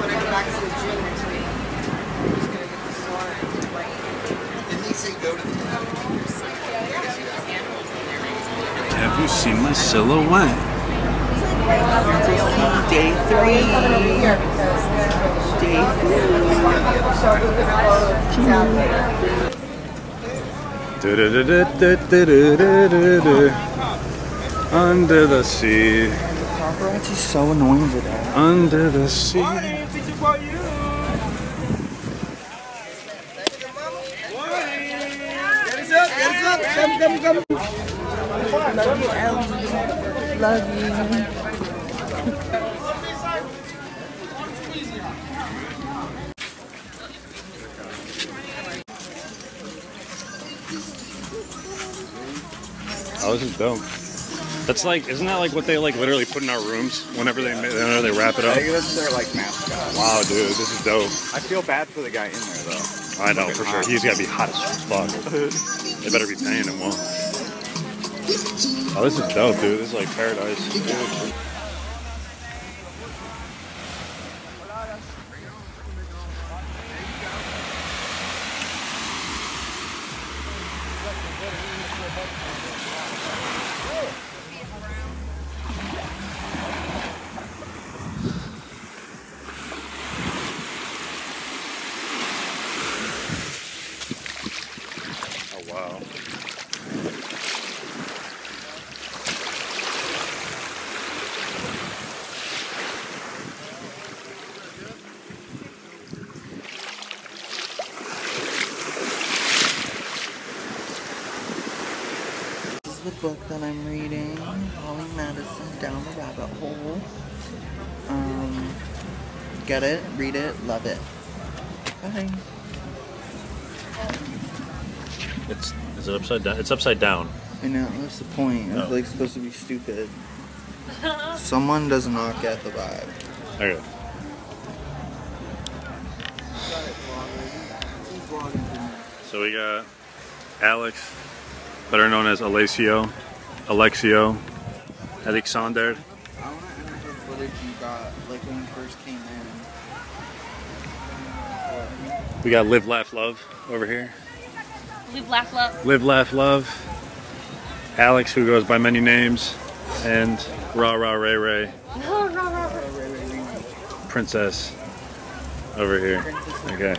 when I go back to the gym next week, I'm just gonna get the sauna. Didn't annoying say go to the Have you seen my silhouette? Day three. Day Du-du-du-du-du-du-du-du. Under the sea, Paparazzi's so annoying today. under the sea. Oh, this is dope. That's like, isn't that like what they like literally put in our rooms whenever they whenever they wrap it I up? think that's their like mascot. Wow, dude, this is dope. I feel bad for the guy in there though. I know for sure. He's gotta be hot as fuck. They better be paying him well. Oh, this is dope, dude. This is like paradise. Book that I'm reading, Holly Madison, Down the Rabbit Hole. Um, get it, read it, love it. Bye. It's is it upside down? It's upside down. I know, that's the point. It's Oh. like supposed to be stupid. Someone does not get the vibe. Okay. So we got Alex, better known as Alessio, Alexio, Alexander. I want to enter the footage you got, like when you first came in. We got Live, Laugh, Love over here. Live, laugh, love. Live, Laugh, Love. Alex, who goes by many names, and Ra Ra Ray Ray, Princess, over here. Okay.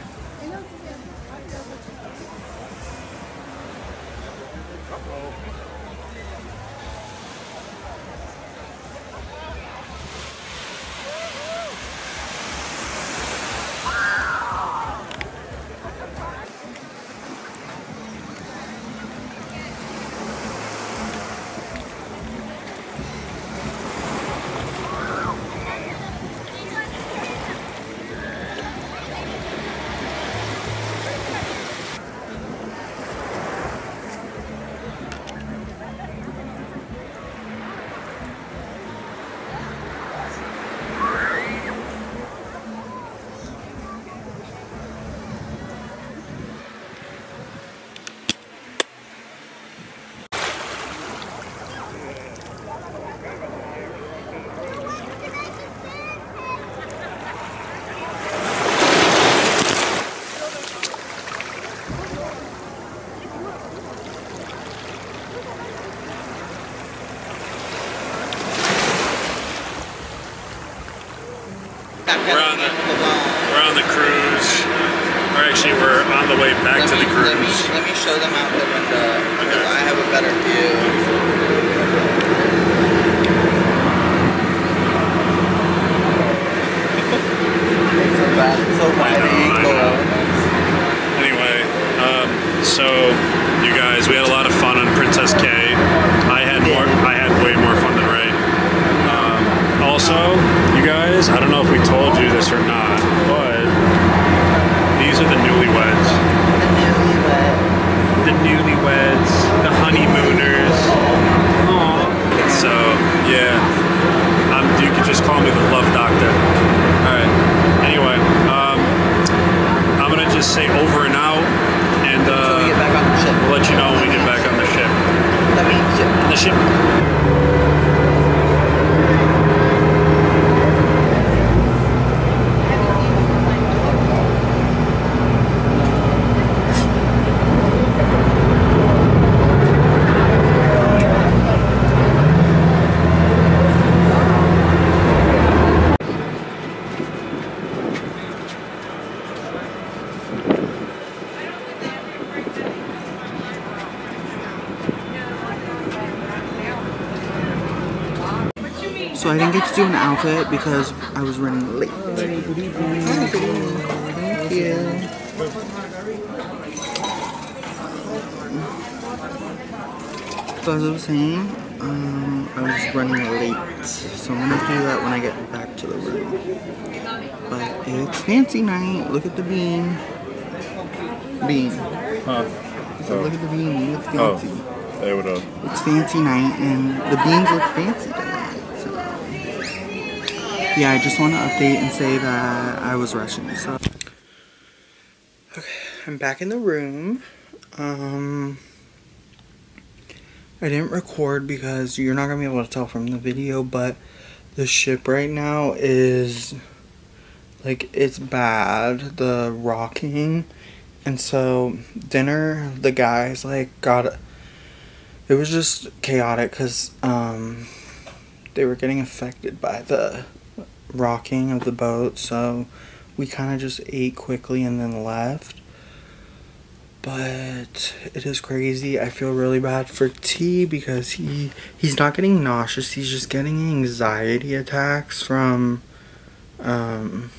We're on the we're on the cruise. Or actually, we're on the way back to the Let me, cruise. let me show them out the window because I have a better view. It's so bad. It's so wide angle. know. Anyway, um, so you guys, we had a lot of fun on Princess Cay. I had more. I had way more fun than Ray. Um, also, guys, I don't know if we told you this or not, but these are the newlyweds. The newlyweds, the newlyweds. The honeymooners. Aw. So yeah, um, you can just call me the love doctor. All right. Anyway, um, I'm gonna just say over and out, and Until we get uh, back on the ship. we'll let you know when we get back on the ship. The ship. So I didn't get to do an outfit because I was running late. Thank you. So as I was saying, um, I was running late. So I'm gonna do that when I get back to the room. But it's fancy night. Look at the bean. Bean. Huh. So look at the bean. It's Oh. fancy. They would have. It's fancy night and the beans look fancy. Yeah, I just want to update and say that I was rushing. So. Okay, I'm back in the room. Um, I didn't record because you're not gonna be able to tell from the video, but the ship right now is like it's bad. The rocking, and so dinner. The guys like got it was just chaotic because um, they were getting affected by the rocking of the boat so we kind of just ate quickly and then left. But it is crazy. I feel really bad for t because he he's not getting nauseous. He's just getting anxiety attacks from um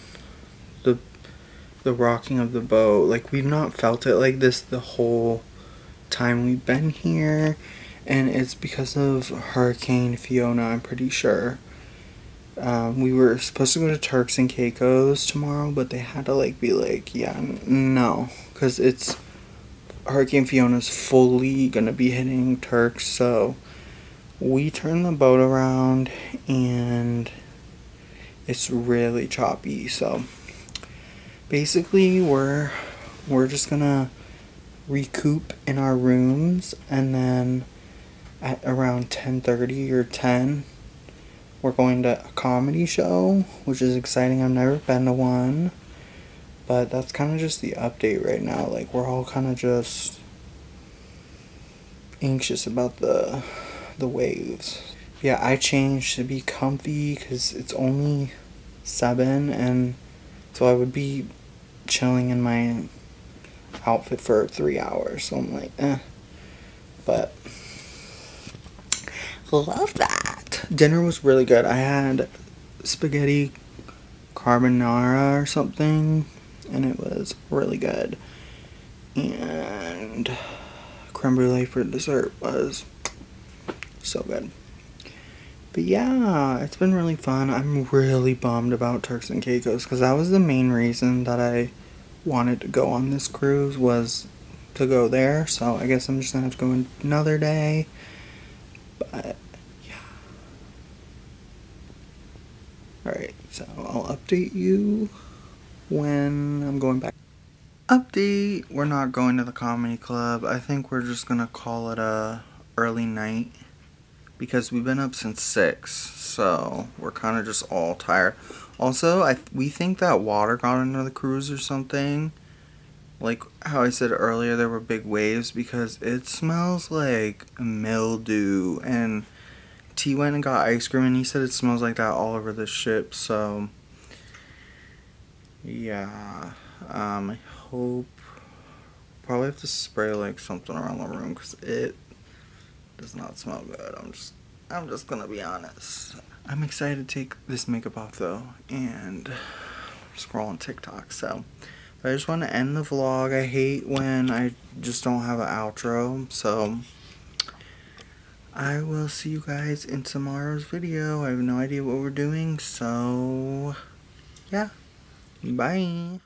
the the rocking of the boat. Like we've not felt it like this the whole time we've been here. And it's because of Hurricane Fiona, I'm pretty sure. Um, we were supposed to go to Turks and Caicos tomorrow, but they had to like be like, yeah, no, because it's Hurricane Fiona's fully gonna be hitting Turks, so we turned the boat around and it's really choppy. So basically, we're we're just gonna recoup in our rooms and then at around 10:30 or 10 we're going to a comedy show which is exciting. I've never been to one but that's kind of just the update right now. Like we're all kind of just anxious about the the waves. Yeah I changed to be comfy cuz it's only 7 and so I would be chilling in my outfit for 3 hours. So I'm like eh. But Love that. Dinner was really good. I had spaghetti carbonara or something, and it was really good. And creme brulee for dessert was so good. But yeah, it's been really fun. I'm really bummed about Turks and Caicos because that was the main reason that I wanted to go on this cruise was to go there. So I guess I'm just gonna have to go another day. But Alright, so I'll update you when I'm going back. Update, we're not going to the comedy club. I think we're just gonna call it a early night because we've been up since 6, so we're kind of just all tired. Also, I we think that water got under the cruise or something. Like how I said earlier, there were big waves because it smells like mildew. And T went and got ice cream, and he said it smells like that all over the ship. So, yeah, um, I hope probably have to spray like something around the room because it does not smell good. I'm just, I'm just gonna be honest. I'm excited to take this makeup off though, and scroll on TikTok. So. I just want to end the vlog. I hate when I just don't have an outro. So, I will see you guys in tomorrow's video. I have no idea what we're doing. So, yeah. Bye.